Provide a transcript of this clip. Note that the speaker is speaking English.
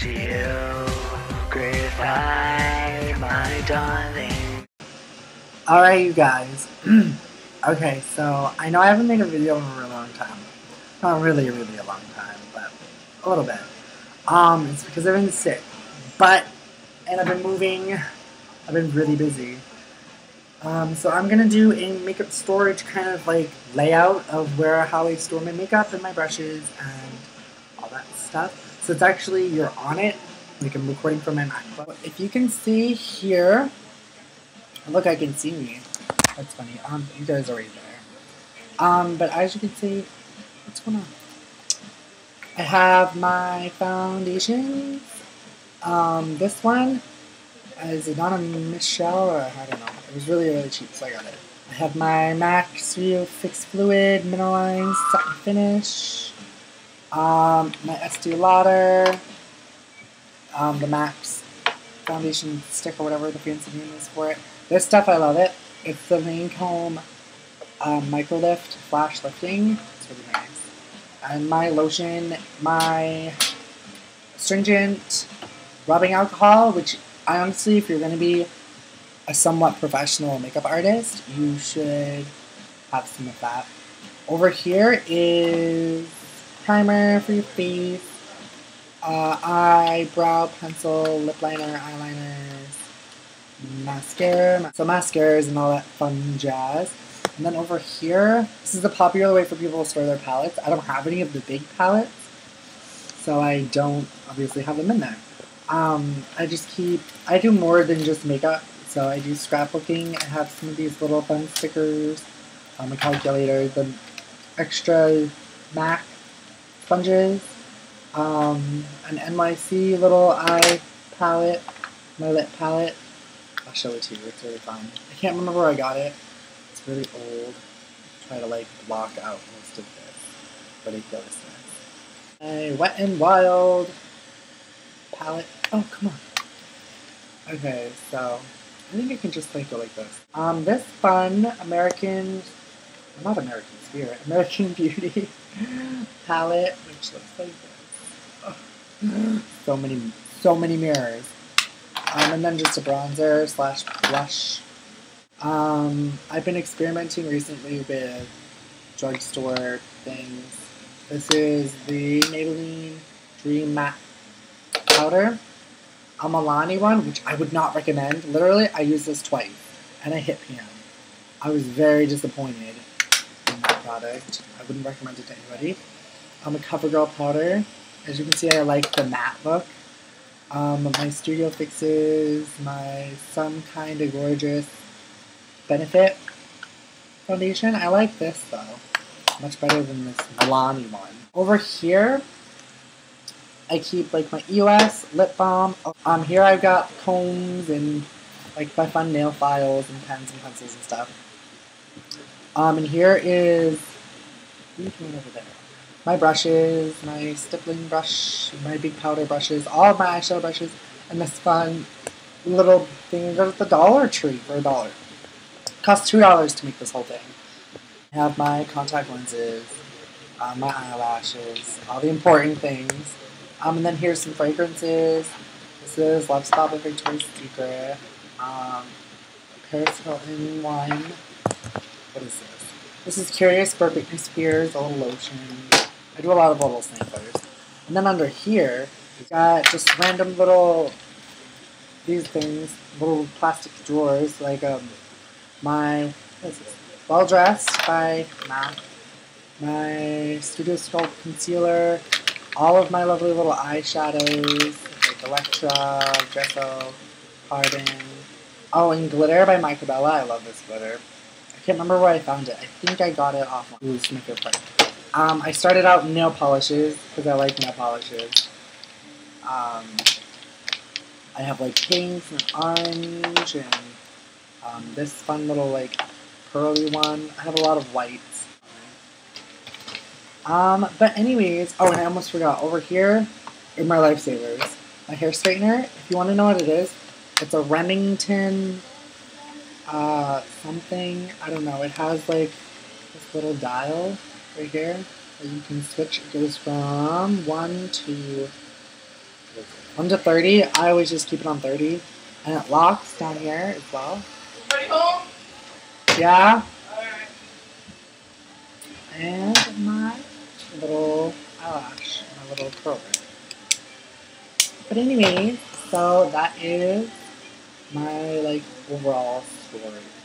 to you, goodbye, my darling. Alright, you guys. okay, so I know I haven't made a video in a really long time. Not really, really a long time, but a little bit. Um, it's because I've been sick. But, and I've been moving. I've been really busy. Um, so I'm gonna do a makeup storage kind of like layout of where how I store my makeup and my brushes and that stuff. So it's actually you're on it, like I'm recording from my MacBook. If you can see here, look, I can see me. That's funny. Um, you guys are right there. Um, but as you can see, what's going on? I have my foundations. Um, this one is it Donna Michelle or I don't know. It was really really cheap, so I got it. I have my MAC Studio Fix Fluid Mineralized Satin Finish. Um, my Estee Lauder. Um, the Max Foundation Stick or whatever the fancy name is for it. This stuff I love it. It's the Lancome um, Micro Lift Flash Lifting. It's really nice. And my lotion, my Stringent Rubbing Alcohol, which I honestly, if you're going to be a somewhat professional makeup artist, you should have some of that. Over here is primer for your face, uh, eyebrow pencil, lip liner, eyeliners, mascara, so mascaras and all that fun jazz. And then over here, this is the popular way for people to store their palettes. I don't have any of the big palettes, so I don't obviously have them in there. Um, I just keep, I do more than just makeup. So I do scrapbooking. I have some of these little fun stickers, um, a calculator, the extra MAC sponges, um, an NYC little eye palette, my lip palette. I'll show it to you. It's really fun. I can't remember where I got it. It's really old. Try to like block out most of this ridiculousness. A Wet n Wild palette. Oh, come on. Okay, so I think I can just like go like this. Um, this fun American, not American Spirit, American Beauty palette, which looks like this. So many, so many mirrors. Um, and then just a bronzer slash blush. Um, I've been experimenting recently with drugstore things. This is the Maybelline Dream Matte powder. A Milani one, which I would not recommend. Literally, I used this twice, and I hit PM. I was very disappointed product. I wouldn't recommend it to anybody. I'm a CoverGirl powder. As you can see, I like the matte look. Um, my Studio Fixes, my Some Kinda Gorgeous Benefit foundation. I like this, though. Much better than this Milani one. Over here, I keep like my EOS lip balm. Um, here I've got combs and like my fun nail files and pens and pencils and stuff. Um, and here is. My brushes, my stippling brush, my big powder brushes, all my eyeshadow brushes, and this fun little thing I got at the Dollar Tree for a dollar. Cost two dollars to make this whole thing. I have my contact lenses, uh, my eyelashes, all the important things. Um, and then here's some fragrances. This is Love Spot by Victoria's Secret. Um, Paris Hilton wine. What is this? This is Curious Britney Spears, a little lotion. I do a lot of little samplers. And then under here, we got just random little, these things, little plastic drawers, like um, my, what is this? Well Dressed by MAC. My Studio Sculpt Concealer, all of my lovely little eyeshadows, like Electra, Gesso, Pardon. Oh, and Glitter by Michael I love this glitter. Can't remember where I found it. I think I got it off Ooh, Snicker Play. Um, I started out nail polishes, because I like nail polishes. Um, I have like pink and orange and um, this fun little like pearly one. I have a lot of whites. Um, but anyways, oh, and I almost forgot. Over here are my lifesavers. My hair straightener, if you want to know what it is, it's a Remington, uh, something. I don't know. It has, like, this little dial right here that you can switch. It goes from 1 to, 1 to 30, I always just keep it on 30. And it locks down here as well. Ready home? Yeah. Alright. And my little eyelash, my little curler. But anyway, so that is my like overall story.